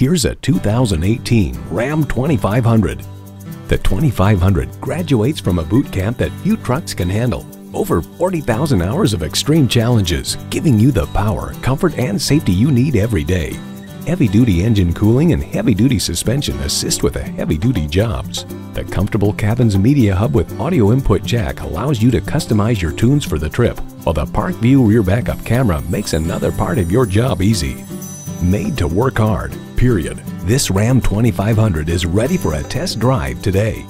Here's a 2018 Ram 2500. The 2500 graduates from a boot camp that few trucks can handle. Over 40,000 hours of extreme challenges, giving you the power, comfort, and safety you need every day. Heavy-duty engine cooling and heavy-duty suspension assist with the heavy-duty jobs. The comfortable cabin's media hub with audio input jack allows you to customize your tunes for the trip, while the Park View rear backup camera makes another part of your job easy. Made to work hard, period. This Ram 2500 is ready for a test drive today.